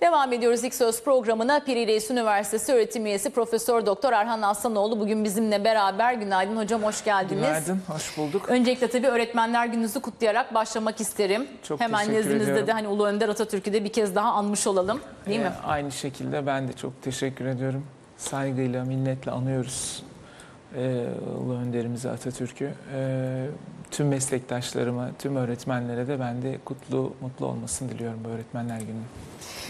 Devam ediyoruz İlk Söz programına. Piri Reis Üniversitesi öğretim üyesi Profesör Doktor Erhan Aslanoğlu bugün bizimle beraber. Günaydın hocam hoş geldiniz. Günaydın, hoş bulduk. Öncelikle tabii Öğretmenler Gününüzü kutlayarak başlamak isterim. Çok Hemen nezdinizde de hani Ulu Önder Atatürk'ü de bir kez daha anmış olalım değil mi? Ee, aynı şekilde ben de çok teşekkür ediyorum. Saygıyla, minnetle anıyoruz ee, Ulu Önderimizi Atatürk'ü. Ee, tüm meslektaşlarıma, tüm öğretmenlere de ben de kutlu, mutlu olmasını diliyorum bu Öğretmenler Günü.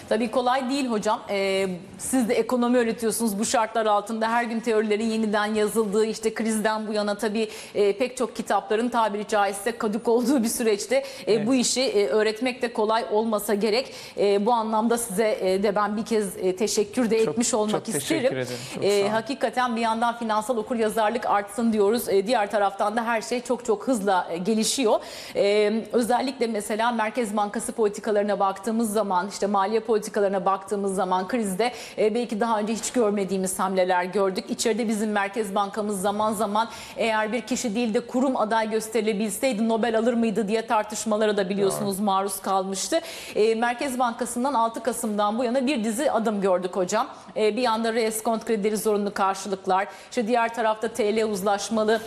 Tabii kolay değil hocam. Ee, siz de ekonomi öğretiyorsunuz bu şartlar altında. Her gün teorilerin yeniden yazıldığı, işte krizden bu yana tabii e, pek çok kitapların tabiri caizse kadük olduğu bir süreçte e, Evet. bu işi e, öğretmek de kolay olmasa gerek. E, bu anlamda size e, de ben bir kez e, teşekkür de Çok- etmiş olmak çok isterim. ederim. Çok E, hakikaten bir yandan finansal okur yazarlık artsın diyoruz. E, diğer taraftan da her şey çok çok hızla e, gelişiyor. E, özellikle mesela Merkez Bankası politikalarına baktığımız zaman işte maliye politikalarına baktığımız zaman krizde e, belki daha önce hiç görmediğimiz hamleler gördük. İçeride bizim Merkez Bankamız zaman zaman eğer bir kişi değil de kurum aday gösterilebilseydi Nobel alır mıydı diye tartışmalara da biliyorsunuz maruz kalmıştı. E, Merkez Bankası'ndan 6 Kasım'dan bu yana bir dizi adım gördük hocam. E, bir yanda reeskont kredileri zorunlu karşılıklar, işte diğer tarafta TL uzlaşmalı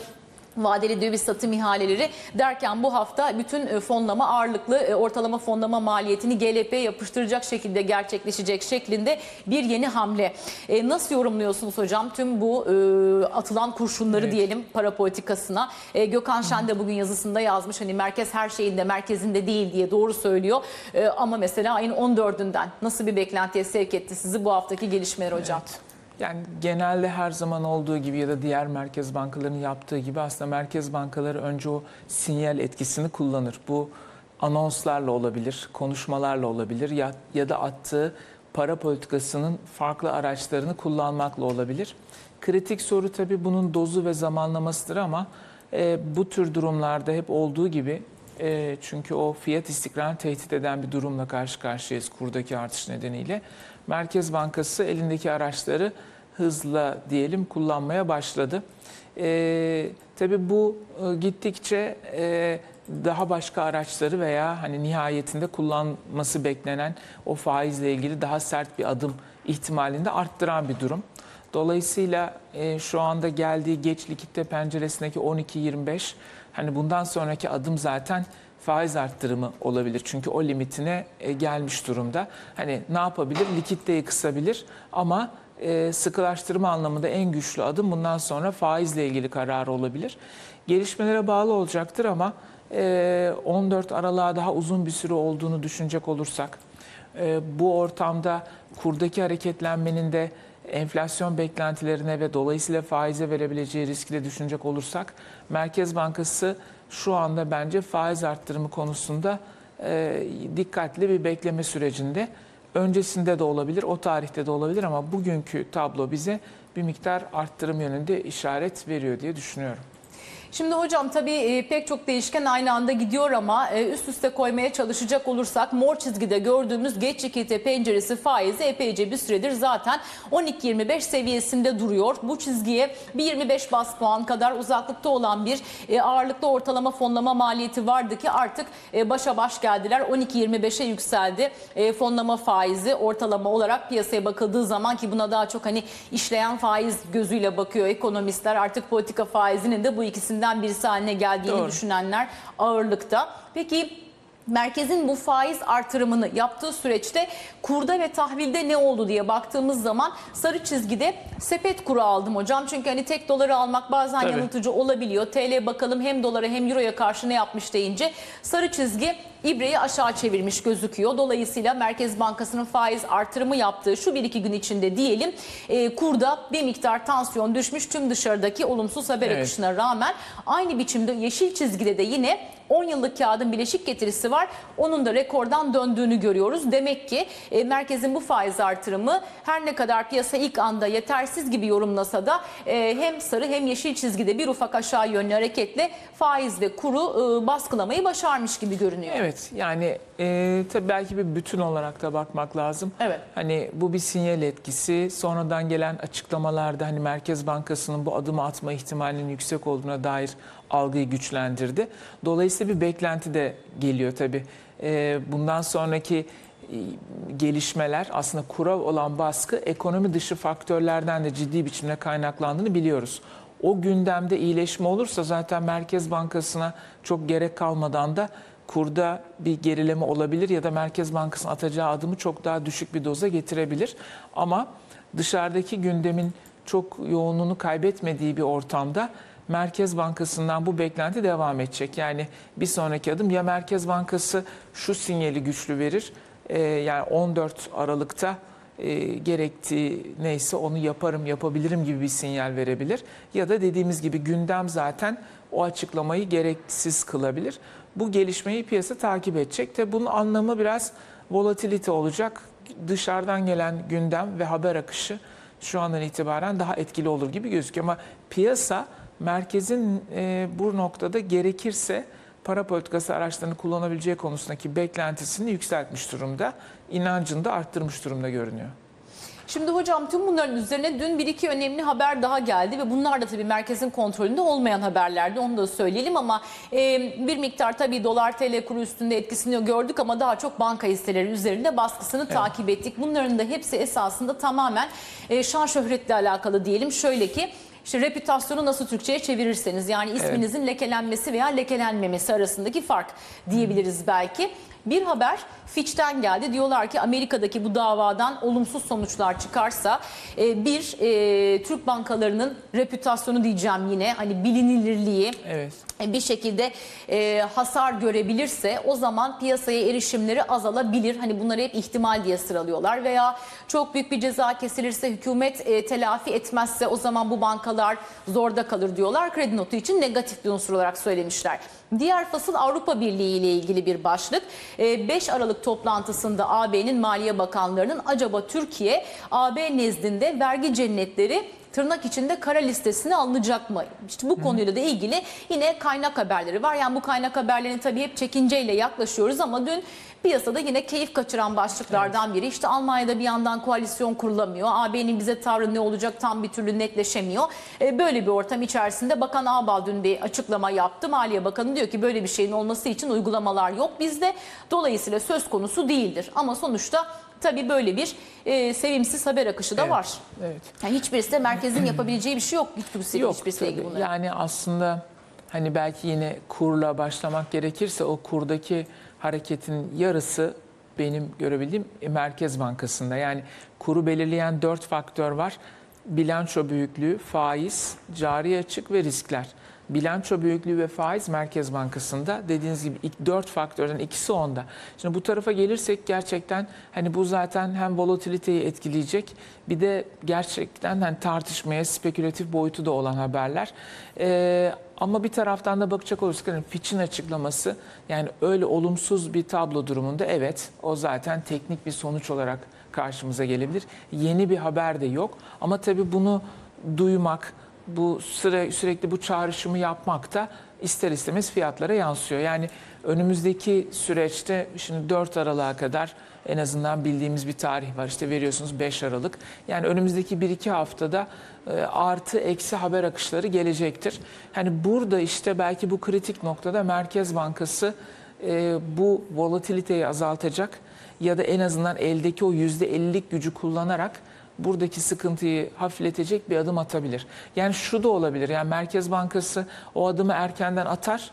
vadeli döviz satım ihaleleri derken bu hafta bütün e, fonlama ağırlıklı e, ortalama fonlama maliyetini GLP'ye yapıştıracak şekilde gerçekleşecek şeklinde bir yeni hamle. E, Nasıl yorumluyorsunuz hocam tüm bu e, atılan kurşunları Evet. diyelim para politikasına? E, Gökhan Şen de bugün yazısında yazmış hani merkez her şeyinde merkezinde değil diye doğru söylüyor. E, Ama mesela ayın 14'ünden nasıl bir beklentiye sevk etti sizi bu haftaki gelişmeler hocam? Evet. Yani genelde her zaman olduğu gibi ya da diğer merkez bankalarının yaptığı gibi aslında merkez bankaları önce o sinyal etkisini kullanır. Bu anonslarla olabilir, konuşmalarla olabilir ya, ya da attığı para politikasının farklı araçlarını kullanmakla olabilir. Kritik soru tabii bunun dozu ve zamanlamasıdır ama e, bu tür durumlarda hep olduğu gibi e, çünkü o fiyat istikrarını tehdit eden bir durumla karşı karşıyayız kurdaki artış nedeniyle. Merkez Bankası elindeki araçları hızla diyelim kullanmaya başladı. E, tabii bu e, gittikçe e, daha başka araçları veya hani nihayetinde kullanması beklenen o faizle ilgili daha sert bir adım ihtimalinde arttıran bir durum. Dolayısıyla e, şu anda geldiği geç likitte penceresindeki 12-25 hani bundan sonraki adım zaten faiz arttırımı olabilir. Çünkü o limitine e, gelmiş durumda. Hani ne yapabilir? Likiditeyi kısabilir ama e, sıkılaştırma anlamında en güçlü adım bundan sonra faizle ilgili kararı olabilir. Gelişmelere bağlı olacaktır ama e, 14 Aralık'a daha uzun bir süre olduğunu düşünecek olursak e, bu ortamda kurdaki hareketlenmenin de enflasyon beklentilerine ve dolayısıyla faize verebileceği riski de düşünecek olursak Merkez Bankası şu anda bence faiz arttırımı konusunda e, dikkatli bir bekleme sürecinde. Öncesinde de olabilir, o tarihte de olabilir ama bugünkü tablo bize bir miktar arttırım yönünde işaret veriyor diye düşünüyorum. Şimdi hocam tabii e, pek çok değişken aynı anda gidiyor ama e, üst üste koymaya çalışacak olursak mor çizgide gördüğümüz geç likidite penceresi faizi epeyce bir süredir zaten 12-25 seviyesinde duruyor. Bu çizgiye bir 25 bas puan kadar uzaklıkta olan bir e, ağırlıklı ortalama fonlama maliyeti vardı ki artık başa baş geldiler. 12-25'e yükseldi fonlama faizi ortalama olarak piyasaya bakıldığı zaman ki buna daha çok hani işleyen faiz gözüyle bakıyor ekonomistler artık politika faizinin de bu ikisinden birisi haline geldiğini Doğru. düşünenler ağırlıkta. Peki merkezin bu faiz artırımını yaptığı süreçte kurda ve tahvilde ne oldu diye baktığımız zaman sarı çizgide sepet kuru aldım hocam. Çünkü hani tek doları almak bazen Tabii. yanıltıcı olabiliyor. TL bakalım hem dolara hem euroya karşı ne yapmış deyince sarı çizgi ibreyi aşağı çevirmiş gözüküyor. Dolayısıyla Merkez Bankası'nın faiz artırımı yaptığı şu bir iki gün içinde diyelim e, kurda bir miktar tansiyon düşmüş tüm dışarıdaki olumsuz haber Evet. akışına rağmen aynı biçimde yeşil çizgide de yine 10 yıllık kağıdın bileşik getirisi var. Onun da rekordan döndüğünü görüyoruz. Demek ki e, merkezin bu faiz artırımı her ne kadar piyasa ilk anda yetersiz gibi yorumlasa da e, hem sarı hem yeşil çizgide bir ufak aşağı yönlü hareketle faiz ve kuru e, baskılamayı başarmış gibi görünüyor. Evet yani e, tabii belki bir bütün olarak da bakmak lazım. Evet. Hani bu bir sinyal etkisi. Sonradan gelen açıklamalarda hani Merkez Bankası'nın bu adımı atma ihtimalinin yüksek olduğuna dair algıyı güçlendirdi. Dolayısıyla bir beklenti de geliyor tabii. E, bundan sonraki gelişmeler aslında kura olan baskı ekonomi dışı faktörlerden de ciddi biçimde kaynaklandığını biliyoruz. O gündemde iyileşme olursa zaten Merkez Bankası'na çok gerek kalmadan da kurda bir gerileme olabilir ya da Merkez Bankası'nın atacağı adımı çok daha düşük bir doza getirebilir. Ama dışarıdaki gündemin çok yoğunluğunu kaybetmediği bir ortamda Merkez Bankası'ndan bu beklenti devam edecek. Yani bir sonraki adım ya Merkez Bankası şu sinyali güçlü verir. e, yani 14 Aralık'ta e, gerektiği neyse onu yaparım, yapabilirim gibi bir sinyal verebilir. Ya da dediğimiz gibi gündem zaten o açıklamayı gereksiz kılabilir. Bu gelişmeyi piyasa takip edecek. de bunun anlamı biraz volatilite olacak. Dışarıdan gelen gündem ve haber akışı şu andan itibaren daha etkili olur gibi gözüküyor. Ama piyasa merkezin e, bu noktada gerekirse para politikası araçlarını kullanabileceği konusundaki beklentisini yükseltmiş durumda. İnancını da arttırmış durumda görünüyor. Şimdi hocam tüm bunların üzerine dün bir iki önemli haber daha geldi ve bunlar da tabii merkezin kontrolünde olmayan haberlerdi onu da söyleyelim ama e, bir miktar tabii dolar TL kuru üstünde etkisini gördük ama daha çok banka hisseleri üzerinde baskısını takip ettik. Bunların da hepsi esasında tamamen e, şan şöhretle alakalı diyelim. Şöyle ki işte reputasyonu nasıl Türkçe'ye çevirirseniz yani isminizin lekelenmesi veya lekelenmemesi arasındaki fark diyebiliriz belki. Bir haber Fitch'ten geldi. Diyorlar ki Amerika'daki bu davadan olumsuz sonuçlar çıkarsa e, bir e, Türk bankalarının reputasyonu diyeceğim yine hani bilinirliği Evet. e, bir şekilde e, hasar görebilirse o zaman piyasaya erişimleri azalabilir. Hani bunları hep ihtimal diye sıralıyorlar veya çok büyük bir ceza kesilirse hükümet e, telafi etmezse o zaman bu bankalar zorda kalır diyorlar. Kredi notu için negatif bir unsur olarak söylemişler. Diğer fasıl Avrupa Birliği ile ilgili bir başlık. E, 5 Aralık toplantısında AB'nin Maliye Bakanlarının acaba Türkiye AB nezdinde vergi cennetleri tırnak içinde kara listesine alınacak mı? İşte bu konuyla da ilgili yine kaynak haberleri var. Yani bu kaynak haberlerine tabii hep çekinceyle yaklaşıyoruz ama dün piyasada yine keyif kaçıran başlıklardan biri. İşte Almanya'da bir yandan koalisyon kurulamıyor. AB'nin bize tavrı ne olacak tam bir türlü netleşemiyor. E, Böyle bir ortam içerisinde Bakan Ağbal dün bir açıklama yaptı. Maliye Bakanı diyor ki böyle bir şeyin olması için uygulamalar yok bizde. Dolayısıyla söz konusu değildir. Ama sonuçta tabii böyle bir e, sevimsiz haber akışı da Evet, var. Evet. Yani hiçbirisi de merkezin yapabileceği bir şey yok. Hiçbirisi, Yok hiçbirisiyle ilgili tabii. bunlara. Yani aslında hani belki yine kurla başlamak gerekirse o kurdaki hareketin yarısı benim görebildiğim e, Merkez Bankası'nda. Yani kuru belirleyen dört faktör var. Bilanço büyüklüğü, faiz, cari açık ve riskler. Bilanço büyüklüğü ve faiz Merkez Bankası'nda dediğiniz gibi ilk dört faktörden ikisi onda. Şimdi bu tarafa gelirsek gerçekten hani bu zaten hem volatiliteyi etkileyecek bir de gerçekten hani tartışmaya spekülatif boyutu da olan haberler. Ee, ama bir taraftan da bakacak olursak hani Fitch'in açıklaması yani öyle olumsuz bir tablo durumunda evet o zaten teknik bir sonuç olarak karşımıza gelebilir. Yeni bir haber de yok ama tabii bunu duymak, bu süre, sürekli bu çağrışımı yapmak da ister istemez fiyatlara yansıyor. Yani önümüzdeki süreçte şimdi 4 Aralık'a kadar en azından bildiğimiz bir tarih var. İşte veriyorsunuz 5 Aralık. Yani önümüzdeki 1-2 haftada e, artı eksi haber akışları gelecektir. Hani burada işte belki bu kritik noktada Merkez Bankası e, bu volatiliteyi azaltacak ya da en azından eldeki o %50'lik gücü kullanarak buradaki sıkıntıyı hafifletecek bir adım atabilir. Yani şu da olabilir. Yani Merkez Bankası o adımı erkenden atar.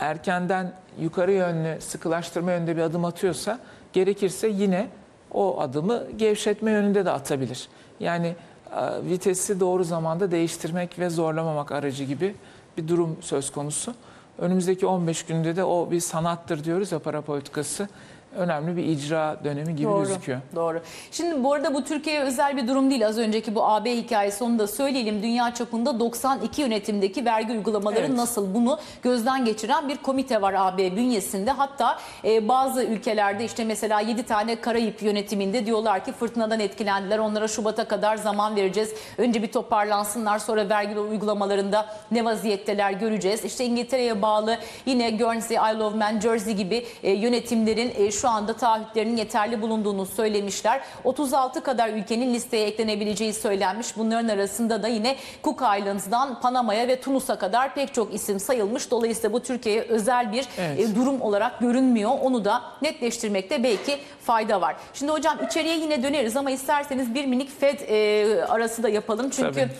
Erkenden yukarı yönlü sıkılaştırma yönünde bir adım atıyorsa gerekirse yine o adımı gevşetme yönünde de atabilir. Yani e, vitesi doğru zamanda değiştirmek ve zorlamamak aracı gibi bir durum söz konusu. Önümüzdeki 15 günde de o bir sanattır diyoruz ya para politikası. Önemli bir icra dönemi gibi Doğru, gözüküyor. Doğru. Şimdi bu arada bu Türkiye'ye özel bir durum değil. Az önceki bu AB hikayesi onu da söyleyelim. Dünya çapında 92 yönetimdeki vergi uygulamaları Evet. nasıl bunu gözden geçiren bir komite var AB bünyesinde. Hatta e, bazı ülkelerde işte mesela 7 tane Karayip yönetiminde diyorlar ki fırtınadan etkilendiler. Onlara Şubat'a kadar zaman vereceğiz. Önce bir toparlansınlar sonra vergi uygulamalarında ne vaziyetteler göreceğiz. İşte İngiltere'ye bağlı yine Guernsey, Isle of Man, Jersey gibi e, yönetimlerin e, şu anda taahhütlerinin yeterli bulunduğunu söylemişler. 36 kadar ülkenin listeye eklenebileceği söylenmiş. Bunların arasında da yine Cook Islands'dan Panama'ya ve Tunus'a kadar pek çok isim sayılmış. Dolayısıyla bu Türkiye'ye özel bir Evet. e, durum olarak görünmüyor. Onu da netleştirmekte belki fayda var. Şimdi hocam içeriye yine döneriz ama isterseniz bir minik FED e, arası da yapalım. Çünkü Tabii.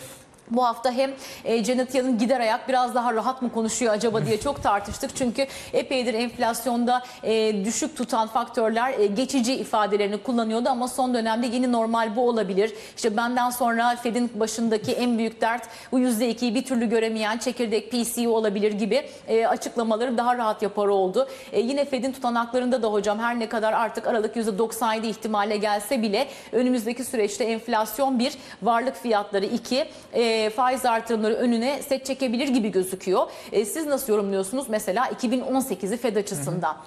Bu hafta hem e, Janet Yellen gider ayak biraz daha rahat mı konuşuyor acaba diye çok tartıştık. Çünkü epeydir enflasyonda e, düşük tutan faktörler e, geçici ifadelerini kullanıyordu ama son dönemde yeni normal bu olabilir. İşte benden sonra Fed'in başındaki en büyük dert bu %2'yi bir türlü göremeyen çekirdek PCE olabilir gibi e, açıklamaları daha rahat yapar oldu. Yine Fed'in tutanaklarında da hocam her ne kadar artık Aralık %97 ihtimale gelse bile önümüzdeki süreçte enflasyon bir, varlık fiyatları iki, e, faiz artırımları önüne set çekebilir gibi gözüküyor. E, siz nasıl yorumluyorsunuz mesela 2018'i Fed açısından?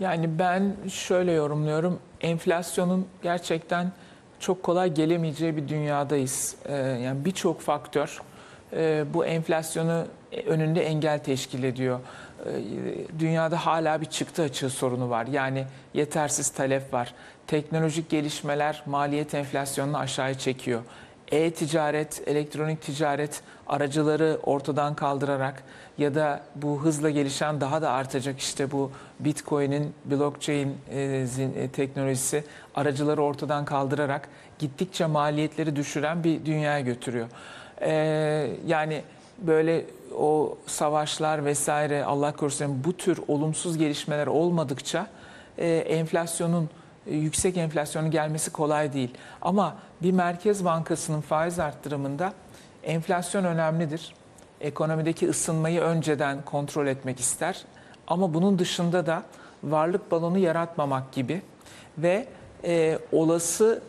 Yani ben şöyle yorumluyorum. Enflasyonun gerçekten çok kolay gelemeyeceği bir dünyadayız. Ee, yani birçok faktör e, bu enflasyonu önünde engel teşkil ediyor. Dünyada hala bir çıktı açığı sorunu var. Yani yetersiz talep var. Teknolojik gelişmeler maliyet enflasyonunu aşağıya çekiyor. E-ticaret, elektronik ticaret aracıları ortadan kaldırarak ya da bu hızla gelişen daha da artacak işte bu Bitcoin'in blockchain e, e, teknolojisi aracıları ortadan kaldırarak gittikçe maliyetleri düşüren bir dünyaya götürüyor. Ee, yani böyle o savaşlar vesaire Allah korusun bu tür olumsuz gelişmeler olmadıkça e, enflasyonun e, yüksek enflasyonun gelmesi kolay değil. Ama bir merkez bankasının faiz arttırımında enflasyon önemlidir. Ekonomideki ısınmayı önceden kontrol etmek ister. Ama bunun dışında da varlık balonu yaratmamak gibi ve e, olası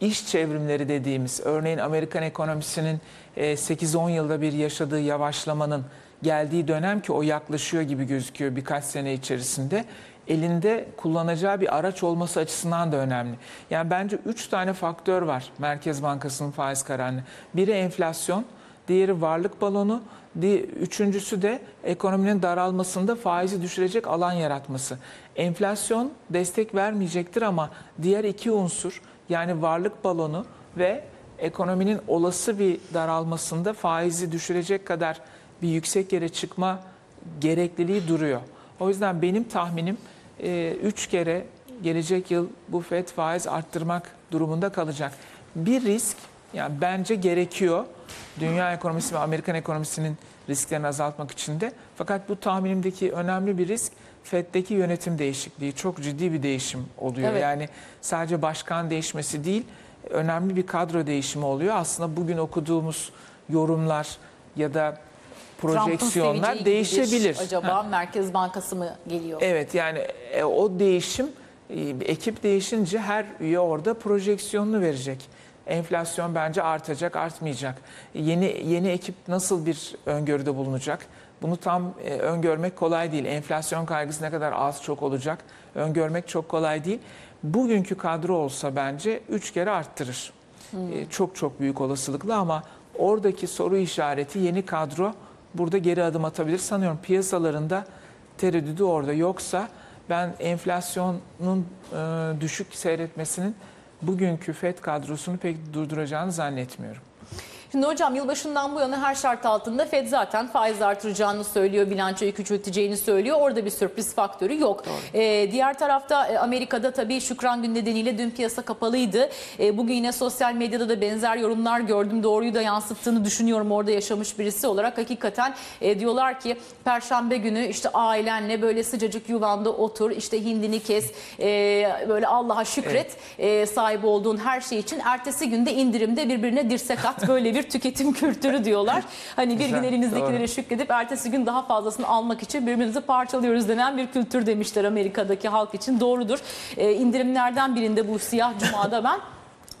iş çevrimleri dediğimiz örneğin Amerikan ekonomisinin e, 8-10 yılda bir yaşadığı yavaşlamanın geldiği dönem ki o yaklaşıyor gibi gözüküyor birkaç sene içerisinde elinde kullanacağı bir araç olması açısından da önemli. Yani bence 3 tane faktör var Merkez Bankası'nın faiz kararını. Biri enflasyon, diğeri varlık balonu, üçüncüsü de ekonominin daralmasında faizi düşürecek alan yaratması. Enflasyon destek vermeyecektir ama diğer iki unsur yani varlık balonu ve ekonominin olası bir daralmasında faizi düşürecek kadar bir yüksek yere çıkma gerekliliği duruyor. O yüzden benim tahminim 3 kere gelecek yıl bu FED faiz arttırmak durumunda kalacak. Bir risk yani bence gerekiyor dünya ekonomisi ve Amerikan ekonomisinin risklerini azaltmak için de. Fakat bu tahminimdeki önemli bir risk FED'deki yönetim değişikliği. Çok ciddi bir değişim oluyor. Evet. Yani sadece başkan değişmesi değil, önemli bir kadro değişimi oluyor. Aslında bugün okuduğumuz yorumlar ya da projeksiyonlar değişebilir. Acaba Merkez Bankası mı geliyor? Evet yani e, o değişim e, ekip değişince her üye orada projeksiyonunu verecek. Enflasyon bence artacak, artmayacak. Yeni yeni ekip nasıl bir öngörüde bulunacak? Bunu tam e, öngörmek kolay değil. Enflasyon kaygısı ne kadar az çok olacak? Öngörmek çok kolay değil. Bugünkü kadro olsa bence 3 kere arttırır. E, Çok çok büyük olasılıkla ama oradaki soru işareti yeni kadro burada geri adım atabilir. Sanıyorum piyasalarında tereddüdü orada. Yoksa ben enflasyonun e, düşük seyretmesinin bugünkü FED kadrosunu pek durduracağını zannetmiyorum. Şimdi hocam yılbaşından bu yana her şart altında Fed zaten faiz artıracağını söylüyor, bilançoyu küçülteceğini söylüyor. Orada bir sürpriz faktörü yok. Ee, diğer tarafta e, Amerika'da tabii Şükran Günü nedeniyle dün piyasa kapalıydı. E, bugün yine sosyal medyada da benzer yorumlar gördüm. Doğruyu da yansıttığını düşünüyorum orada yaşamış birisi olarak. Hakikaten e, diyorlar ki Perşembe günü işte ailenle böyle sıcacık yuvanda otur, işte hindini kes, e, böyle Allah'a şükret e, sahibi olduğun her şey için. Ertesi günde indirimde birbirine dirsek at böyle bir tüketim kültürü diyorlar. Hani bir gün elimizdekilere doğru. şükredip ertesi gün daha fazlasını almak için birbirimizi parçalıyoruz denen bir kültür demişler Amerika'daki halk için. Doğrudur. E, indirimlerden birinde bu siyah cumada ben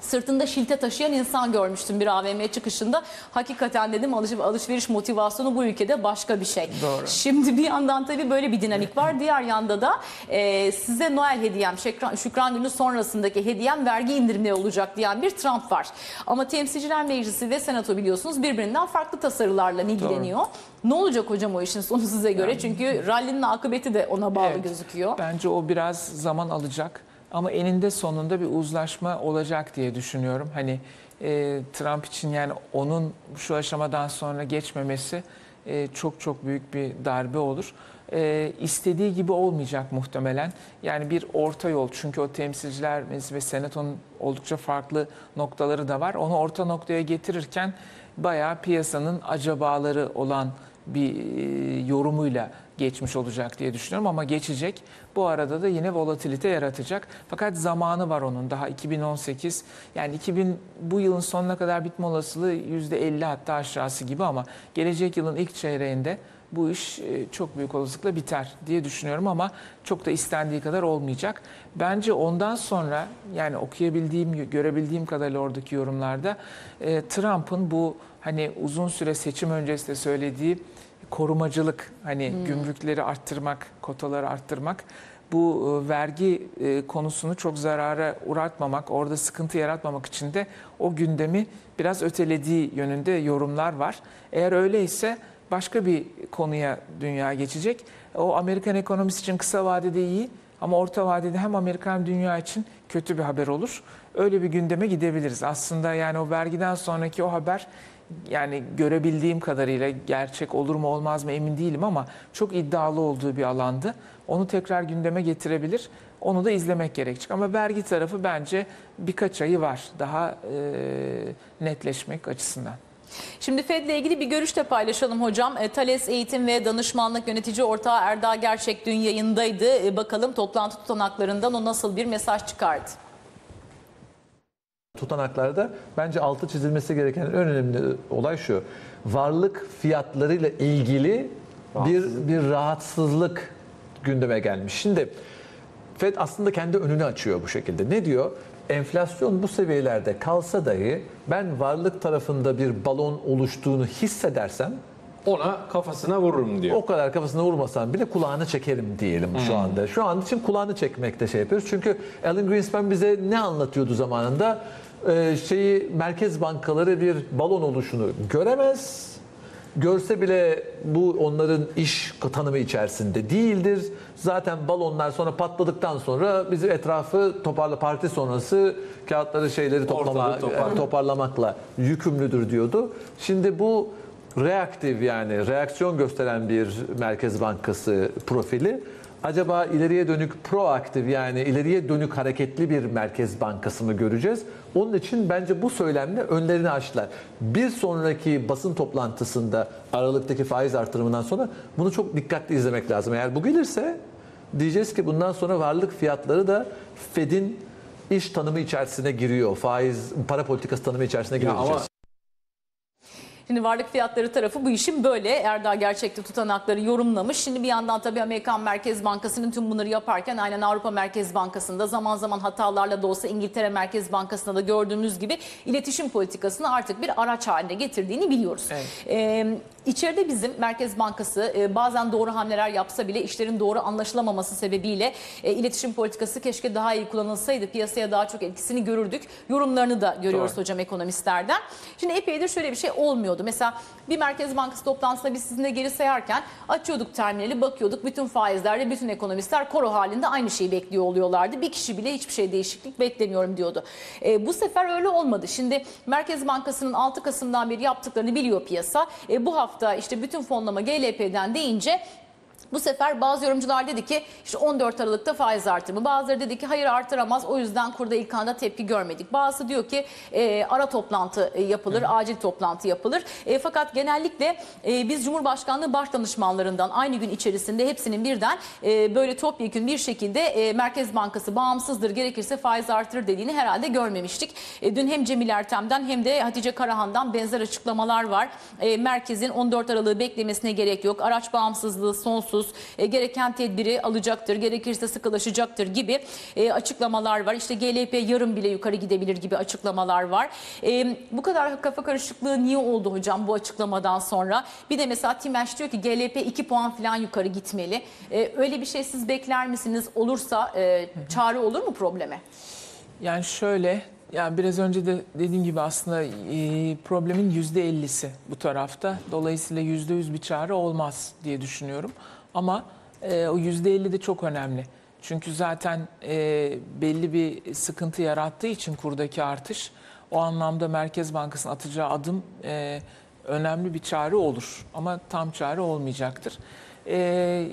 sırtında şilte taşıyan insan görmüştüm bir AVM çıkışında. Hakikaten dedim alış- alışveriş motivasyonu bu ülkede başka bir şey. Doğru. Şimdi bir yandan tabii böyle bir dinamik var. Diğer yanda da e, size Noel hediyem, Şükran, Şükran Günü sonrasındaki hediyem vergi indirimleri olacak diyen bir Trump var. Ama Temsilciler Meclisi ve Senato biliyorsunuz birbirinden farklı tasarılarla ilgileniyor. Ne olacak hocam o işin sonu size göre? Çünkü rallinin akıbeti de ona bağlı Evet. gözüküyor. Bence o biraz zaman alacak ama eninde sonunda bir uzlaşma olacak diye düşünüyorum. Hani e, Trump için yani onun şu aşamadan sonra geçmemesi e, çok çok büyük bir darbe olur. E, istediği gibi olmayacak muhtemelen. Yani bir orta yol çünkü o temsilciler ve senatonun oldukça farklı noktaları da var. Onu orta noktaya getirirken bayağı piyasanın acabaları olan bir e, yorumuyla geçmiş olacak diye düşünüyorum ama geçecek. Bu arada da yine volatilite yaratacak. Fakat zamanı var onun daha 2018 yani 2000 bu yılın sonuna kadar bitme olasılığı %50 hatta aşağısı gibi ama gelecek yılın ilk çeyreğinde bu iş e, çok büyük olasılıkla biter diye düşünüyorum ama çok da istendiği kadar olmayacak. Bence ondan sonra yani okuyabildiğim, görebildiğim kadarıyla oradaki yorumlarda e, Trump'ın bu hani uzun süre seçim öncesi de söylediği korumacılık hani gümrükleri arttırmak, kotaları arttırmak bu e, vergi konusunu çok zarara uğratmamak, orada sıkıntı yaratmamak için de o gündemi biraz ötelediği yönünde yorumlar var. Eğer öyleyse başka bir konuya dünya geçecek. O Amerikan ekonomisi için kısa vadede iyi ama orta vadede hem Amerika hem dünya için kötü bir haber olur. Öyle bir gündeme gidebiliriz. Aslında yani o vergiden sonraki o haber yani görebildiğim kadarıyla gerçek olur mu olmaz mı emin değilim ama çok iddialı olduğu bir alandı. Onu tekrar gündeme getirebilir. Onu da izlemek gerekecek. Ama vergi tarafı bence birkaç ayı var daha e, netleşmek açısından. Şimdi Fed'le ilgili bir görüş de paylaşalım hocam. E, Thales Eğitim ve Danışmanlık Yönetici Ortağı Erdağ Gerçek dün yayındaydı. E, bakalım toplantı tutanaklarından o nasıl bir mesaj çıkardı? tutanaklarda bence altı çizilmesi gereken en önemli olay şu. Varlık fiyatlarıyla ilgili bir bir rahatsızlık gündeme gelmiş. Şimdi Fed aslında kendi önünü açıyor bu şekilde. Ne diyor? Enflasyon bu seviyelerde kalsa dahi ben varlık tarafında bir balon oluştuğunu hissedersem Ona kafasına vururum diyor. o kadar kafasına vurmasam bile kulağını çekerim diyelim şu anda. Şu an için kulağını çekmekte şey yapıyoruz. Çünkü Alan Greenspan bize ne anlatıyordu zamanında? Ee, şeyi merkez bankaları bir balon oluşunu göremez. Görse bile bu onların iş tanımı içerisinde değildir. Zaten balonlar sonra patladıktan sonra bizi etrafı toparla parti sonrası kağıtları şeyleri toplama, Ortalığı toparla. e, toparlamakla yükümlüdür diyordu. Şimdi bu reaktif yani reaksiyon gösteren bir Merkez Bankası profili. Acaba ileriye dönük proaktif yani ileriye dönük hareketli bir Merkez Bankası mı göreceğiz? Onun için bence bu söylemle önlerini açtılar. Bir sonraki basın toplantısında Aralık'taki faiz artırımından sonra bunu çok dikkatli izlemek lazım. Eğer bu gelirse diyeceğiz ki bundan sonra varlık fiyatları da Fed'in iş tanımı içerisine giriyor. Faiz, para politikası tanımı içerisine giriyor. Şimdi varlık fiyatları tarafı bu işin böyle. Erdağ gerçekte tutanakları yorumlamış. Şimdi bir yandan tabii Amerikan Merkez Bankası'nın tüm bunları yaparken aynen Avrupa Merkez Bankası'nda zaman zaman hatalarla da olsa İngiltere Merkez Bankası'nda da gördüğümüz gibi iletişim politikasını artık bir araç haline getirdiğini biliyoruz. Evet. Ee, içeride bizim Merkez Bankası e, bazen doğru hamleler yapsa bile işlerin doğru anlaşılamaması sebebiyle e, iletişim politikası keşke daha iyi kullanılsaydı piyasaya daha çok etkisini görürdük. Yorumlarını da görüyoruz Doğru. hocam ekonomistlerden. Şimdi epeydir şöyle bir şey olmuyordu. Mesela bir Merkez Bankası toplantısında biz sizinle geri sayarken açıyorduk terminali bakıyorduk. Bütün faizlerde bütün ekonomistler koro halinde aynı şeyi bekliyor oluyorlardı. Bir kişi bile hiçbir şey değişiklik beklemiyorum diyordu. E, bu sefer öyle olmadı. Şimdi Merkez Bankası'nın 6 Kasım'dan beri yaptıklarını biliyor piyasa. E, bu hafta işte bütün fonlama GLP'den deyince bu sefer bazı yorumcular dedi ki işte 14 Aralık'ta faiz artırımı. Bazıları dedi ki hayır artıramaz o yüzden kurda ilk anda tepki görmedik. Bazısı diyor ki e, ara toplantı e, yapılır, acil toplantı yapılır. E, fakat genellikle e, biz Cumhurbaşkanlığı baş danışmanlarından aynı gün içerisinde hepsinin birden e, böyle topyekün bir şekilde e, Merkez Bankası bağımsızdır gerekirse faiz artırır dediğini herhalde görmemiştik. E, dün hem Cemil Ertem'den hem de Hatice Karahan'dan benzer açıklamalar var. E, merkezin 14 Aralık'ı beklemesine gerek yok. Araç bağımsızlığı sonsuz. Sorumsuz, e, gereken tedbiri alacaktır, gerekirse sıkılaşacaktır gibi e, açıklamalar var. İşte GLP yarın bile yukarı gidebilir gibi açıklamalar var. E, bu kadar kafa karışıklığı niye oldu hocam bu açıklamadan sonra? Bir de mesela Timeş diyor ki GLP 2 puan falan yukarı gitmeli. E, öyle bir şey siz bekler misiniz? Olursa e, çare olur mu probleme? Yani şöyle, yani biraz önce de dediğim gibi aslında e, problemin yüzde 50'si bu tarafta. Dolayısıyla yüzde yüz bir çare olmaz diye düşünüyorum. Ama e, o yüzde 50 de çok önemli. Çünkü zaten e, belli bir sıkıntı yarattığı için kurdaki artış o anlamda Merkez Bankası'nın atacağı adım e, önemli bir çare olur. Ama tam çare olmayacaktır. E,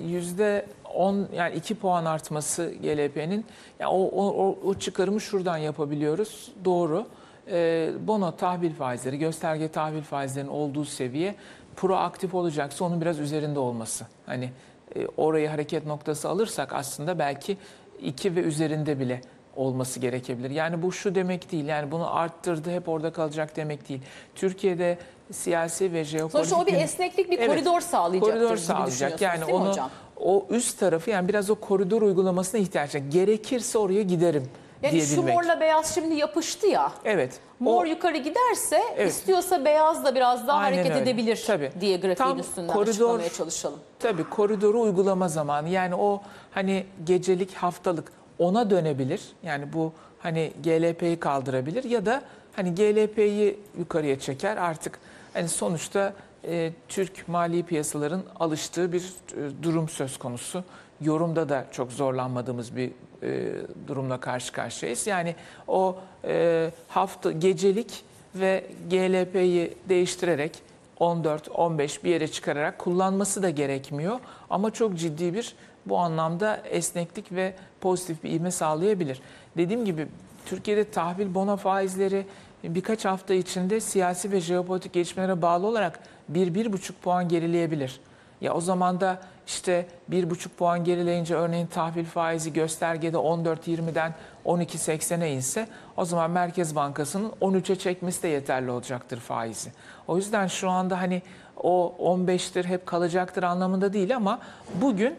Yüzde 10 yani 2 puan artması GLP'nin yani o, o, o çıkarımı şuradan yapabiliyoruz. Doğru. E, bono tahvil faizleri, gösterge tahvil faizlerinin olduğu seviye proaktif olacaksa onun biraz üzerinde olması. Hani e, orayı hareket noktası alırsak aslında belki 2 ve üzerinde bile olması gerekebilir. Yani bu şu demek değil. Yani bunu arttırdı hep orada kalacak demek değil. Türkiye'de siyasi ve jeopolitik Sonuçta o bir esneklik, bir Evet, koridor sağlayacaktır koridor sağlayacak. Yani onu hocam? o üst tarafı yani biraz o koridor uygulamasına ihtiyaç var. Gerekirse oraya giderim Yani şu diyebilmek. morla beyaz şimdi yapıştı ya. Evet. Mor o- yukarı giderse Evet. istiyorsa beyaz da biraz daha Aynen hareket öyle. edebilir Tabii. diye grafiğin Tam üstünden koridor- açıklamaya çalışalım. Tabii koridoru uygulama zamanı. Yani o hani gecelik, haftalık ona dönebilir. Yani bu hani GLP'yi kaldırabilir ya da hani GLP'yi yukarıya çeker. Artık hani sonuçta e, Türk mali piyasaların alıştığı bir e, durum söz konusu. Yorumda da çok zorlanmadığımız bir e, durumla karşı karşıyayız. Yani o e, hafta gecelik ve GLP'yi değiştirerek 14-15 bir yere çıkararak kullanması da gerekmiyor. Ama çok ciddi bir bu anlamda esneklik ve pozitif bir ivme sağlayabilir. Dediğim gibi Türkiye'de tahvil bono faizleri birkaç hafta içinde siyasi ve jeopolitik gelişmelere bağlı olarak 1-1,5 puan gerileyebilir. Ya o zaman da işte 1,5 puan gerileyince örneğin tahvil faizi göstergede 14.20'den 12.80'e inse o zaman Merkez Bankası'nın 13'e çekmesi de yeterli olacaktır faizi. O yüzden şu anda hani o 15'tir hep kalacaktır anlamında değil ama bugün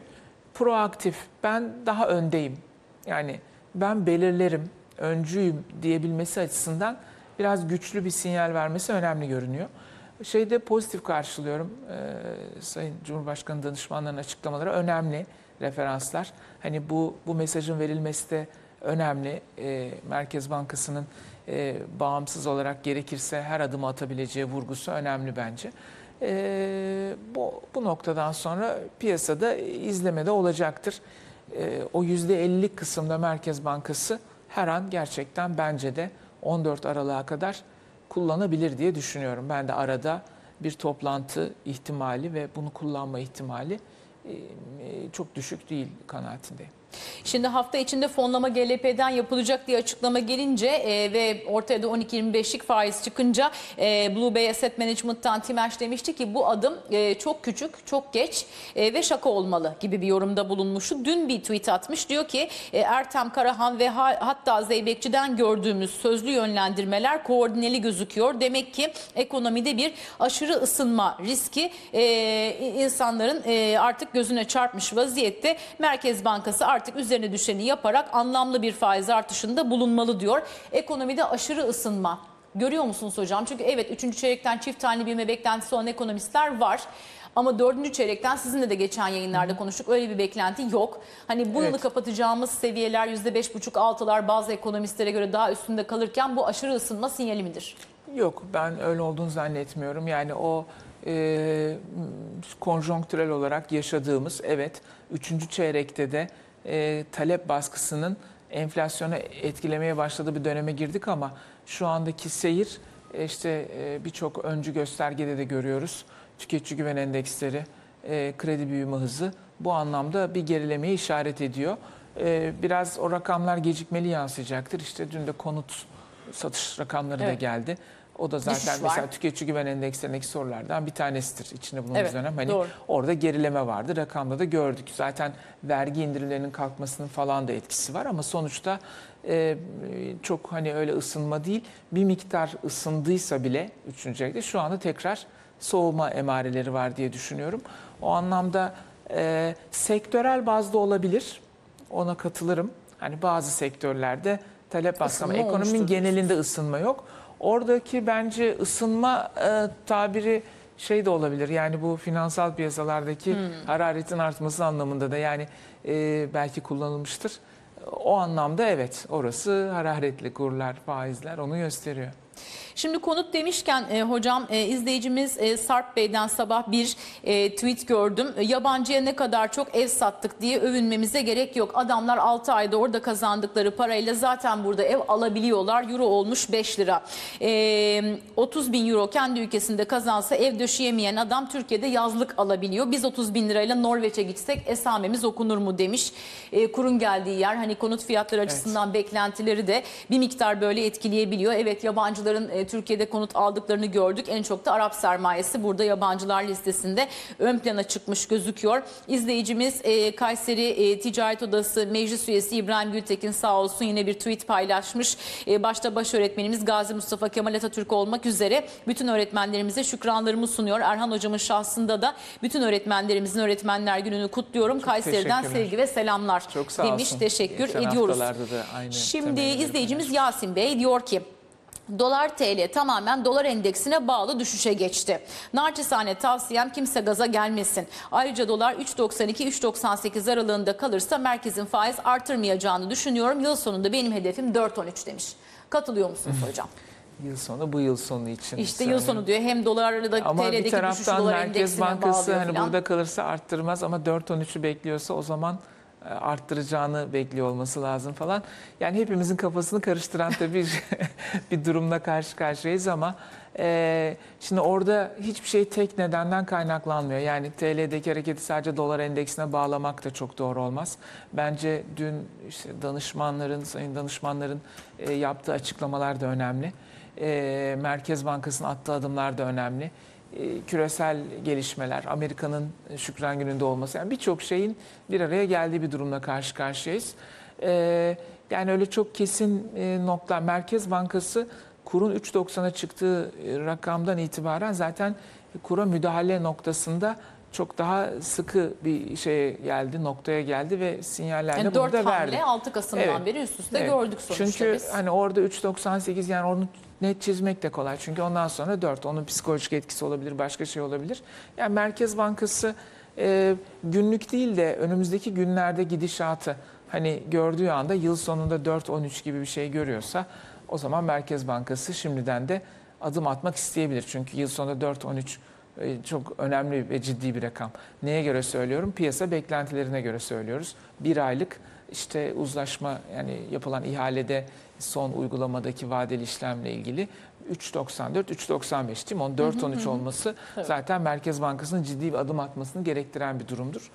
proaktif ben daha öndeyim. Yani ben belirlerim, öncüyüm diyebilmesi açısından biraz güçlü bir sinyal vermesi önemli görünüyor. Şeyde pozitif karşılıyorum. Ee, Sayın Cumhurbaşkanı danışmanlarının açıklamaları önemli referanslar. Hani bu bu mesajın verilmesi de önemli. Ee, Merkez Bankası'nın e, bağımsız olarak gerekirse her adımı atabileceği vurgusu önemli bence. Ee, bu, bu noktadan sonra piyasada izlemede olacaktır. Ee, o %50 kısımda Merkez Bankası her an gerçekten bence de 14 Aralık'a kadar kullanabilir diye düşünüyorum. Ben de arada bir toplantı ihtimali ve bunu kullanma ihtimali çok düşük değil kanaatindeyim. Şimdi hafta içinde fonlama GLP'den yapılacak diye açıklama gelince e, ve ortaya da 12-25'lik faiz çıkınca e, Blue Bay Asset Management'tan Timerş demişti ki bu adım e, çok küçük, çok geç e, ve şaka olmalı gibi bir yorumda bulunmuştu. Dün bir tweet atmış diyor ki e, Ertem Karahan ve ha, hatta Zeybekçi'den gördüğümüz sözlü yönlendirmeler koordineli gözüküyor. Demek ki ekonomide bir aşırı ısınma riski e, insanların e, artık gözüne çarpmış vaziyette. Merkez Bankası artık üzerine düşeni yaparak anlamlı bir faiz artışında bulunmalı diyor. Ekonomide aşırı ısınma. Görüyor musunuz hocam? Çünkü evet 3. çeyrekten çift tane büyüme beklentisi olan ekonomistler var. Ama dördüncü çeyrekten sizinle de geçen yayınlarda konuştuk. Öyle bir beklenti yok. Hani bu yılı Evet. kapatacağımız seviyeler %5,5-6'lar bazı ekonomistlere göre daha üstünde kalırken bu aşırı ısınma sinyali midir? Yok ben öyle olduğunu zannetmiyorum. Yani o e, konjonktürel olarak yaşadığımız evet 3. çeyrekte de e, talep baskısının enflasyonu etkilemeye başladığı bir döneme girdik ama şu andaki seyir e, işte e, birçok öncü göstergede de görüyoruz. Tüketici güven endeksleri, e, kredi büyüme hızı bu anlamda bir gerilemeye işaret ediyor. E, biraz o rakamlar gecikmeli yansıyacaktır. İşte dün de konut satış rakamları da Evet. geldi. O da zaten Düşüş var. mesela tüketici güven endekslerindeki sorulardan bir tanesidir içinde bulunduğumuz Evet, dönem. Hani doğru. orada gerileme vardı. Rakamda da gördük. Zaten vergi indirimlerinin kalkmasının falan da etkisi var ama sonuçta e, çok hani öyle ısınma değil. Bir miktar ısındıysa bile 3. ayda şu anda tekrar soğuma emareleri var diye düşünüyorum. O anlamda Ee, sektörel bazda olabilir. Ona katılırım. Hani bazı sektörlerde talep baskı ama ekonominin olmuştur genelinde ısınma yok. Oradaki bence ısınma e, tabiri şey de olabilir. Yani bu finansal piyasalardaki Hmm. hararetin artması anlamında da yani e, belki kullanılmıştır. O anlamda evet orası hararetli kurlar, faizler onu gösteriyor. Şimdi konut demişken e, hocam e, izleyicimiz e, Sarp Bey'den sabah bir e, tweet gördüm. E, Yabancıya ne kadar çok ev sattık diye övünmemize gerek yok. Adamlar 6 ayda orada kazandıkları parayla zaten burada ev alabiliyorlar. Euro olmuş 5 lira. E, 30 bin euro kendi ülkesinde kazansa ev döşeyemeyen adam Türkiye'de yazlık alabiliyor. Biz 30 bin lirayla Norveç'e gitsek esamemiz okunur mu demiş. E, kurun geldiği yer hani konut fiyatları açısından beklentileri de bir miktar böyle etkileyebiliyor. Evet yabancıların e, Türkiye'de konut aldıklarını gördük. En çok da Arap sermayesi burada yabancılar listesinde ön plana çıkmış gözüküyor. İzleyicimiz e, Kayseri e, Ticaret Odası Meclis Üyesi İbrahim Gültekin sağ olsun yine bir tweet paylaşmış. E, başta baş öğretmenimiz Gazi Mustafa Kemal Atatürk olmak üzere bütün öğretmenlerimize şükranlarımı sunuyor. Erhan hocamın şahsında da bütün öğretmenlerimizin Öğretmenler Günü'nü kutluyorum. Kayseri'den teşekkürler. sevgi ve selamlar Çok sağ demiş. olsun. Teşekkür Geçen ediyoruz. da aynı Şimdi izleyicimiz Yasin Bey diyor ki Dolar TL tamamen dolar endeksine bağlı düşüşe geçti. Naçizane tavsiyem kimse gaza gelmesin. Ayrıca dolar 3.92-3.98 aralığında kalırsa merkezin faiz artırmayacağını düşünüyorum. Yıl sonunda benim hedefim 4.13 demiş. Katılıyor musunuz hocam? Yıl sonu bu yıl sonu için. İşte yıl söylüyorum. sonu diyor hem dolarla da Ama bir TL'deki taraftan dolar Merkez endeksine Bankası bağlıyor hani falan. burada kalırsa arttırmaz ama 4.13'ü bekliyorsa o zaman arttıracağını bekliyor olması lazım falan. Yani hepimizin kafasını karıştıran tabii bir, durumla karşı karşıyayız ama e, şimdi orada hiçbir şey tek nedenden kaynaklanmıyor. Yani TL'deki hareketi sadece dolar endeksine bağlamak da çok doğru olmaz. Bence dün işte danışmanların, sayın danışmanların e, yaptığı açıklamalar da önemli. E, Merkez Bankası'nın attığı adımlar da önemli e, küresel gelişmeler, Amerika'nın Şükran Günü'nde olması, yani birçok şeyin bir araya geldiği bir durumla karşı karşıyayız. E, yani öyle çok kesin e, nokta. Merkez Bankası kurun 3.90'a çıktığı e, rakamdan itibaren zaten kura müdahale noktasında çok daha sıkı bir şeye geldi, noktaya geldi ve sinyallerini Yani 4 burada verdi. hamle 6 Kasım'dan Evet. beri üst üste Evet. gördük sonuçta Çünkü biz. hani orada 3.98 yani onu net çizmek de kolay. Çünkü ondan sonra 4. Onun psikolojik etkisi olabilir, başka şey olabilir. Yani Merkez Bankası e, günlük değil de önümüzdeki günlerde gidişatı hani gördüğü anda yıl sonunda 4-13 gibi bir şey görüyorsa o zaman Merkez Bankası şimdiden de adım atmak isteyebilir. Çünkü yıl sonunda 4-13 e, çok önemli ve ciddi bir rakam. Neye göre söylüyorum? Piyasa beklentilerine göre söylüyoruz. Bir aylık işte uzlaşma yani yapılan ihalede son uygulamadaki vadeli işlemle ilgili 3.94, 3.95 değil mi? Onun 4.13 olması Evet. zaten Merkez Bankası'nın ciddi bir adım atmasını gerektiren bir durumdur.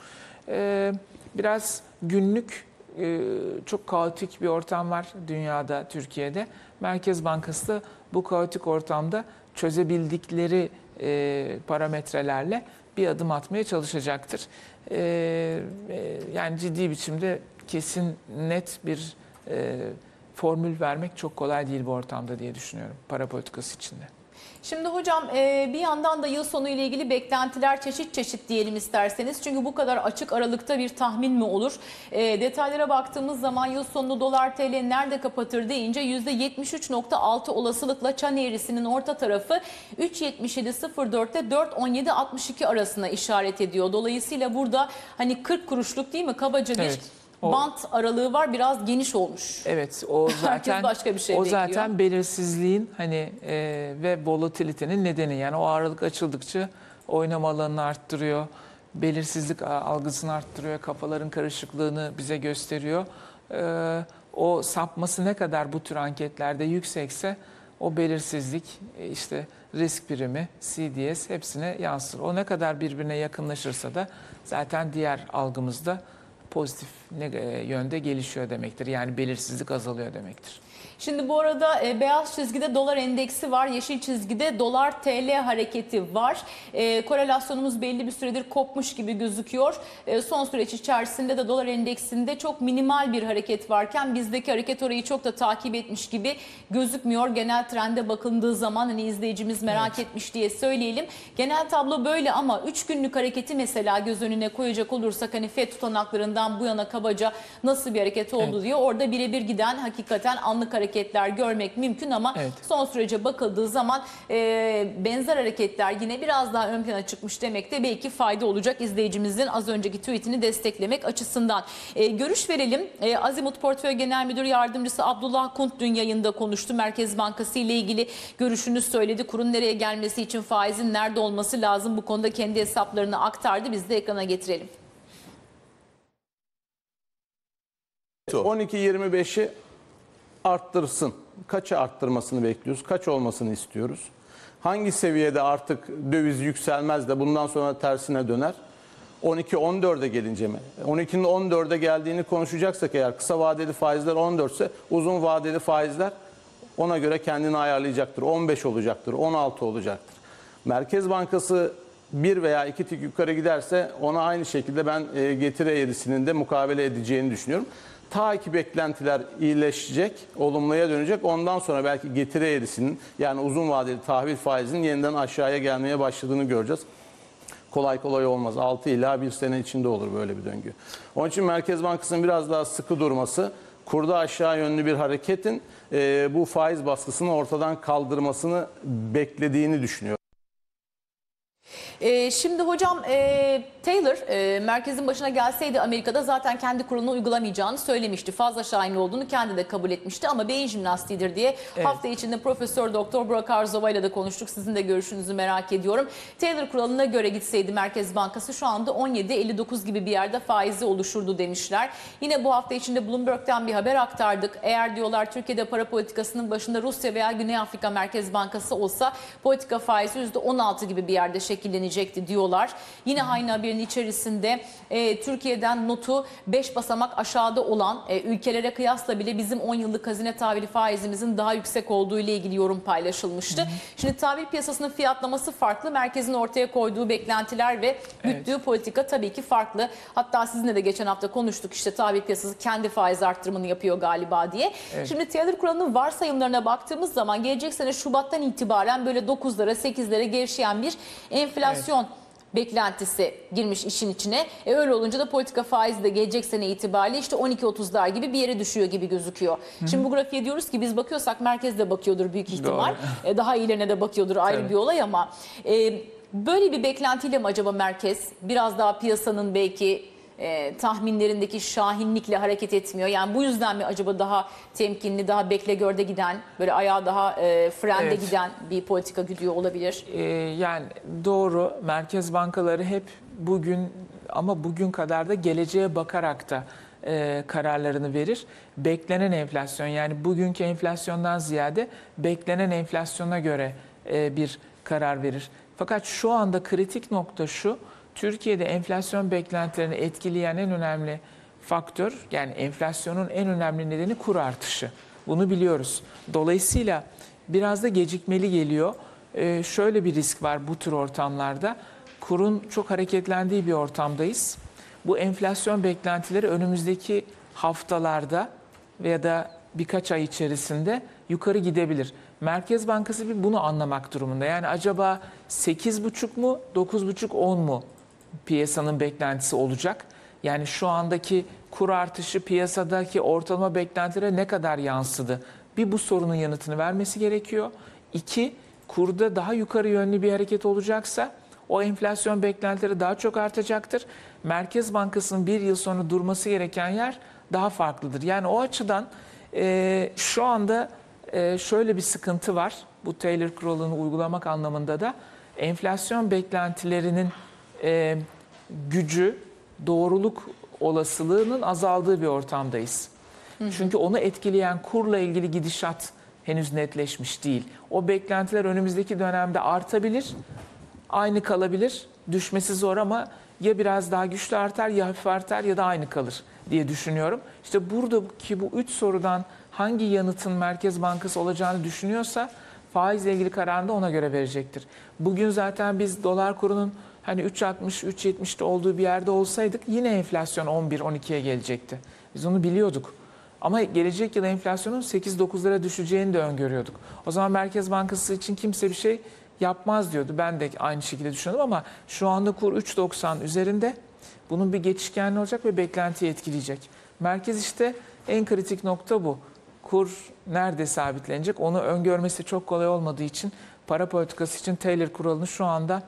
Ee, biraz günlük e, çok kaotik bir ortam var dünyada, Türkiye'de. Merkez Bankası da bu kaotik ortamda çözebildikleri e, parametrelerle bir adım atmaya çalışacaktır. E, e, yani ciddi biçimde kesin net bir e, formül vermek çok kolay değil bu ortamda diye düşünüyorum para politikası içinde. Şimdi hocam e, bir yandan da yıl sonu ile ilgili beklentiler çeşit çeşit diyelim isterseniz. Çünkü bu kadar açık aralıkta bir tahmin mi olur? E, detaylara baktığımız zaman yıl sonunu dolar TL nerede kapatır deyince %73.6 olasılıkla çan eğrisinin orta tarafı 3.77.04'te 4.17.62 arasına işaret ediyor. Dolayısıyla burada hani 40 kuruşluk değil mi kabaca bir Evet, o- bant aralığı var biraz geniş olmuş. Evet o zaten başka bir şey o bekliyor. zaten belirsizliğin hani e, ve volatilitenin nedeni yani o aralık açıldıkça oynama alanını arttırıyor. Belirsizlik algısını arttırıyor. Kafaların karışıklığını bize gösteriyor. E, o sapması ne kadar bu tür anketlerde yüksekse o belirsizlik e, işte risk primi, CDS hepsine yansır. O ne kadar birbirine yakınlaşırsa da zaten diğer algımızda pozitif e, yönde gelişiyor demektir. Yani belirsizlik azalıyor demektir. Şimdi bu arada e, beyaz çizgide dolar endeksi var, yeşil çizgide dolar TL hareketi var. E, korelasyonumuz belli bir süredir kopmuş gibi gözüküyor. E, son süreç içerisinde de dolar endeksinde çok minimal bir hareket varken bizdeki hareket orayı çok da takip etmiş gibi gözükmüyor. Genel trende bakıldığı zaman hani izleyicimiz merak etmiş diye söyleyelim. Genel tablo böyle ama 3 günlük hareketi mesela göz önüne koyacak olursak hani FED tutanaklarından bu yana kabaca nasıl bir hareket oldu Evet. diyor. Orada birebir giden hakikaten anlık hareketler görmek mümkün ama Evet. son sürece bakıldığı zaman e, benzer hareketler yine biraz daha ön plana çıkmış demek de belki fayda olacak izleyicimizin az önceki tweetini desteklemek açısından. E, görüş verelim. E, Azimut Portföy Genel Müdür Yardımcısı Abdullah Kunt dün yayında konuştu. Merkez Bankası ile ilgili görüşünü söyledi. Kurun nereye gelmesi için faizin nerede olması lazım bu konuda kendi hesaplarını aktardı. Biz de ekrana getirelim. 12-25'i arttırsın. Kaça arttırmasını bekliyoruz? Kaç olmasını istiyoruz? Hangi seviyede artık döviz yükselmez de bundan sonra tersine döner? 12-14'e gelince mi? 12'nin 14'e geldiğini konuşacaksak eğer kısa vadeli faizler 14 ise uzun vadeli faizler ona göre kendini ayarlayacaktır. 15 olacaktır, 16 olacaktır. Merkez Bankası bir veya iki tık yukarı giderse ona aynı şekilde ben e, getiri eğrisinin de mukabele edeceğini düşünüyorum. Ta ki beklentiler iyileşecek, olumluya dönecek. Ondan sonra belki getiri eğrisinin yani uzun vadeli tahvil faizinin yeniden aşağıya gelmeye başladığını göreceğiz kolay kolay olmaz. 6 ila 1 sene içinde olur böyle bir döngü. Onun için Merkez Bankası'nın biraz daha sıkı durması, kurda aşağı yönlü bir hareketin e, bu faiz baskısını ortadan kaldırmasını beklediğini düşünüyorum. Ee, şimdi hocam e, Taylor e, merkezin başına gelseydi Amerika'da zaten kendi kurulunu uygulamayacağını söylemişti. Fazla şahin olduğunu kendi de kabul etmişti ama beyin jimnastiğidir diye hafta içinde Profesör Doktor Burak Arzova ile de konuştuk. Sizin de görüşünüzü merak ediyorum. Taylor kuralına göre gitseydi Merkez Bankası şu anda 17.59 gibi bir yerde faizi oluşurdu demişler. Yine bu hafta içinde Bloomberg'den bir haber aktardık. Eğer diyorlar Türkiye'de para politikasının başında Rusya veya Güney Afrika Merkez Bankası olsa politika faizi %16 gibi bir yerde şekillenecekti diyorlar. Yine aynı haberin içerisinde e, Türkiye'den notu 5 basamak aşağıda olan e, ülkelere kıyasla bile bizim 10 yıllık hazine tahvili faizimizin daha yüksek olduğu ile ilgili yorum paylaşılmıştı. Şimdi tahvil piyasasının fiyatlaması farklı. Merkezin ortaya koyduğu beklentiler ve güttüğü politika tabii ki farklı. Hatta sizinle de geçen hafta konuştuk işte tahvil piyasası kendi faiz arttırımını yapıyor galiba diye. Şimdi Taylor kuralının varsayımlarına baktığımız zaman gelecek sene Şubat'tan itibaren böyle 9'lara 8'lere gevşeyen bir enflasyon beklentisi girmiş işin içine. E öyle olunca da politika faizi de gelecek sene itibariyle işte 12-30'lar gibi bir yere düşüyor gibi gözüküyor. Şimdi bu grafiğe diyoruz ki biz bakıyorsak merkez de bakıyordur büyük ihtimal. E daha iyilerine de bakıyordur ayrı Tabii. bir olay ama e, böyle bir beklentiyle mi acaba merkez biraz daha piyasanın belki e, tahminlerindeki şahinlikle hareket etmiyor? Yani bu yüzden mi acaba daha temkinli, daha bekle görde giden, böyle ayağa daha e, frende Evet. giden bir politika güdüyor olabilir? Ee, yani doğru merkez bankaları hep bugün ama bugün kadar da geleceğe bakarak da e, kararlarını verir. Beklenen enflasyon yani bugünkü enflasyondan ziyade beklenen enflasyona göre e, bir karar verir. Fakat şu anda kritik nokta şu, Türkiye'de enflasyon beklentilerini etkileyen en önemli faktör yani enflasyonun en önemli nedeni kur artışı. Bunu biliyoruz. Dolayısıyla biraz da gecikmeli geliyor. Ee, şöyle bir risk var bu tür ortamlarda. Kurun çok hareketlendiği bir ortamdayız. Bu enflasyon beklentileri önümüzdeki haftalarda veya da birkaç ay içerisinde yukarı gidebilir. Merkez Bankası bir bunu anlamak durumunda. Yani acaba 8,5 mu, 9,5, 10 mu piyasanın beklentisi olacak? Yani şu andaki kur artışı piyasadaki ortalama beklentilere ne kadar yansıdı? Bir bu sorunun yanıtını vermesi gerekiyor. İki, kurda daha yukarı yönlü bir hareket olacaksa o enflasyon beklentileri daha çok artacaktır. Merkez Bankası'nın bir yıl sonra durması gereken yer daha farklıdır. Yani o açıdan e, şu anda e, şöyle bir sıkıntı var. Bu Taylor kuralını uygulamak anlamında da enflasyon beklentilerinin e, gücü, doğruluk olasılığının azaldığı bir ortamdayız. Çünkü onu etkileyen kurla ilgili gidişat henüz netleşmiş değil. O beklentiler önümüzdeki dönemde artabilir, aynı kalabilir. Düşmesi zor ama ya biraz daha güçlü artar ya hafif artar ya da aynı kalır diye düşünüyorum. İşte buradaki bu üç sorudan hangi yanıtın Merkez Bankası olacağını düşünüyorsa faizle ilgili kararını da ona göre verecektir. Bugün zaten biz dolar kurunun hani 3.60 3.70'te olduğu bir yerde olsaydık yine enflasyon 11-12'ye gelecekti. Biz onu biliyorduk. Ama gelecek yıl enflasyonun 8-9'lara düşeceğini de öngörüyorduk. O zaman Merkez Bankası için kimse bir şey yapmaz diyordu. Ben de aynı şekilde düşünüyordum ama şu anda kur 3.90 üzerinde. Bunun bir geçişkenliği olacak ve beklentiyi etkileyecek. Merkez işte en kritik nokta bu. Kur nerede sabitlenecek onu öngörmesi çok kolay olmadığı için para politikası için Taylor kuralını şu anda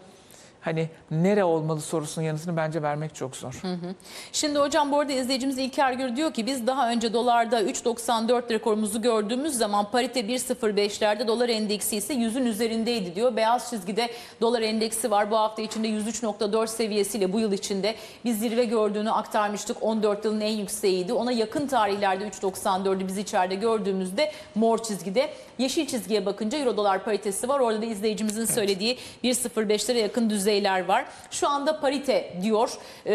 hani nere olmalı sorusunun yanıtını bence vermek çok zor. Şimdi hocam bu arada izleyicimiz İlker Gür diyor ki biz daha önce dolarda 3.94 rekorumuzu gördüğümüz zaman parite 1.05'lerde dolar endeksi ise 100'ün üzerindeydi diyor. Beyaz çizgide dolar endeksi var. Bu hafta içinde 103.4 seviyesiyle bu yıl içinde biz zirve gördüğünü aktarmıştık. 14 yılın en yükseğiydi. Ona yakın tarihlerde 3.94'ü biz içeride gördüğümüzde mor çizgide. Yeşil çizgiye bakınca euro dolar paritesi var. Orada da izleyicimizin söylediği 1.05'lere yakın düzeyler var. Şu anda parite diyor. Ee,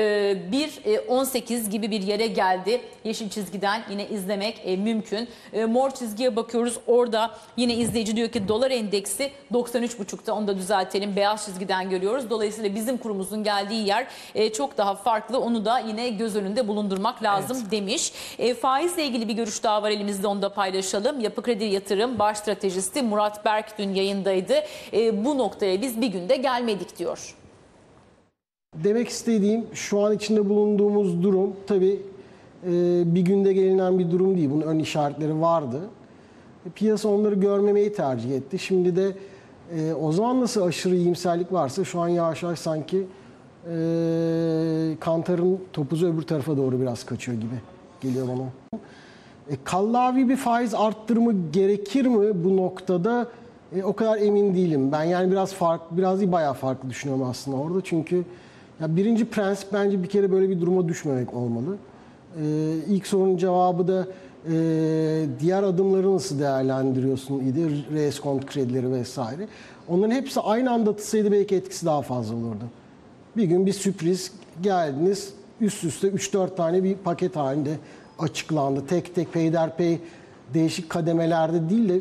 1.18 gibi bir yere geldi. Yeşil çizgiden yine izlemek e, mümkün. E, mor çizgiye bakıyoruz. Orada yine izleyici diyor ki dolar endeksi 93.5'ta onu da düzeltelim. Beyaz çizgiden görüyoruz. Dolayısıyla bizim kurumuzun geldiği yer e, çok daha farklı. Onu da yine göz önünde bulundurmak lazım demiş. E, faizle ilgili bir görüş daha var elimizde onu da paylaşalım. Yapı Kredi Yatırım Baş Stratejisti Murat Berk dün yayındaydı. E, bu noktaya biz bir günde gelmedik diyor. Demek istediğim şu an içinde bulunduğumuz durum tabii e, bir günde gelinen bir durum değil. Bunun ön işaretleri vardı. E, Piyasa onları görmemeyi tercih etti. Şimdi de e, o zaman nasıl aşırı iyimserlik varsa şu an yavaş yavaş sanki e, kantarın topuzu öbür tarafa doğru biraz kaçıyor gibi geliyor bana. E, kallavi bir faiz arttırımı gerekir mi bu noktada? E, o kadar emin değilim. Ben yani biraz fark, biraz değil bayağı farklı düşünüyorum aslında orada. Çünkü ya birinci prensip bence bir kere böyle bir duruma düşmemek olmalı. E, ilk sorunun cevabı da e, diğer adımları nasıl değerlendiriyorsun idi? Reskont kredileri vesaire. Onların hepsi aynı anda atılsaydı belki etkisi daha fazla olurdu. Bir gün bir sürpriz geldiniz üst üste 3-4 tane bir paket halinde açıklandı. Tek tek peyderpey değişik kademelerde değil de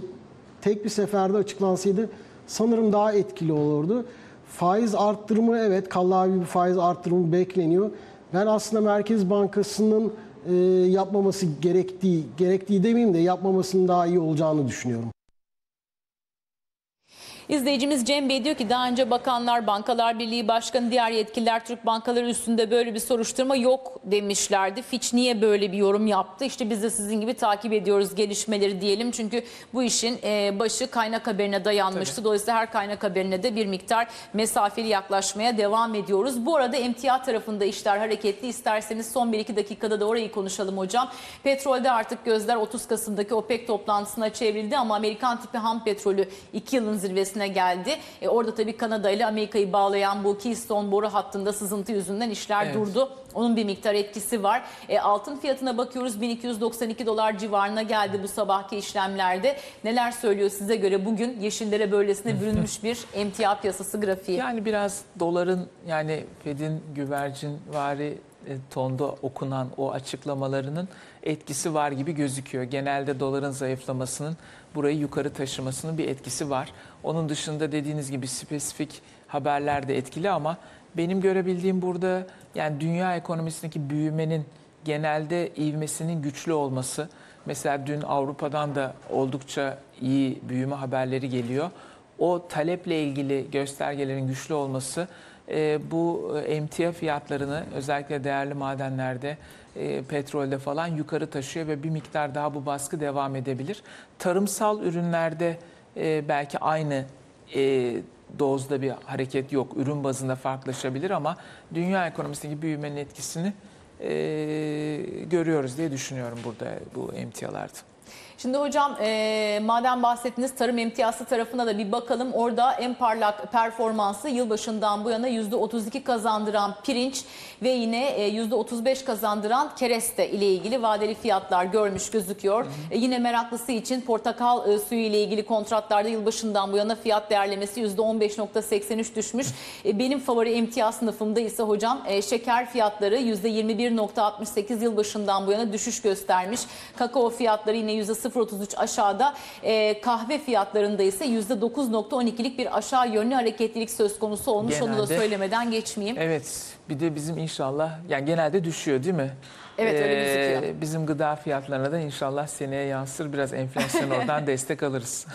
tek bir seferde açıklansaydı sanırım daha etkili olurdu. Faiz arttırımı evet kallavi bir faiz arttırımı bekleniyor. Ben aslında Merkez Bankası'nın e, yapmaması gerektiği, gerektiği demeyeyim de yapmamasının daha iyi olacağını düşünüyorum. İzleyicimiz Cem Bey diyor ki daha önce bakanlar, Bankalar Birliği Başkanı, diğer yetkililer Türk bankaları üstünde böyle bir soruşturma yok demişlerdi. Fitch niye böyle bir yorum yaptı? İşte biz de sizin gibi takip ediyoruz gelişmeleri diyelim. Çünkü bu işin e, başı kaynak haberine dayanmıştı. Dolayısıyla her kaynak haberine de bir miktar mesafeli yaklaşmaya devam ediyoruz. Bu arada emtia tarafında işler hareketli. İsterseniz son 1-2 dakikada da orayı konuşalım hocam. Petrolde artık gözler 30 Kasım'daki OPEC toplantısına çevrildi ama Amerikan tipi ham petrolü 2 yılın zirvesine geldi. E, orada tabii Kanada ile Amerika'yı bağlayan bu Keystone boru hattında sızıntı yüzünden işler Evet. durdu. Onun bir miktar etkisi var. E, altın fiyatına bakıyoruz 1292 dolar civarına geldi bu sabahki işlemlerde. Neler söylüyor size göre bugün yeşillere böylesine bürünmüş bir emtia piyasası grafiği? Yani biraz doların yani Fed'in güvercinvari e, tonda okunan o açıklamalarının etkisi var gibi gözüküyor. Genelde doların zayıflamasının burayı yukarı taşımasının bir etkisi var. Onun dışında dediğiniz gibi spesifik haberler de etkili ama benim görebildiğim burada yani dünya ekonomisindeki büyümenin genelde ivmesinin güçlü olması. Mesela dün Avrupa'dan da oldukça iyi büyüme haberleri geliyor. O taleple ilgili göstergelerin güçlü olması e, bu emtia fiyatlarını özellikle değerli madenlerde, e, petrolde falan yukarı taşıyor ve bir miktar daha bu baskı devam edebilir. Tarımsal ürünlerde e, belki aynı e, dozda bir hareket yok. Ürün bazında farklılaşabilir ama dünya ekonomisindeki büyümenin etkisini e, görüyoruz diye düşünüyorum burada bu emtialarda. Şimdi hocam e, madem bahsettiniz tarım emtiyası tarafına da bir bakalım. Orada en parlak performansı yılbaşından bu yana %32 kazandıran pirinç ve yine e, %35 kazandıran kereste ile ilgili vadeli fiyatlar görmüş gözüküyor. E, yine meraklısı için portakal e, suyu ile ilgili kontratlarda yılbaşından bu yana fiyat değerlemesi %15.83 düşmüş. E, benim favori emtia sınıfımda ise hocam e, şeker fiyatları %21.68 yılbaşından bu yana düşüş göstermiş. Kakao fiyatları yine %0 %0.33 aşağıda. E, kahve fiyatlarında ise %9.12'lik bir aşağı yönlü hareketlilik söz konusu olmuş. Onu da Genelde- söylemeden geçmeyeyim. Evet, bir de bizim inşallah, yani genelde düşüyor değil mi? Evet, öyle Ee, gözüküyor. Bizim gıda fiyatlarına da inşallah seneye yansır. Biraz enflasyon oradan destek alırız.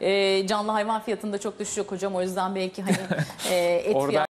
E, canlı hayvan fiyatında çok düşüş yok hocam. O yüzden belki hani e, et Oradan fiyatı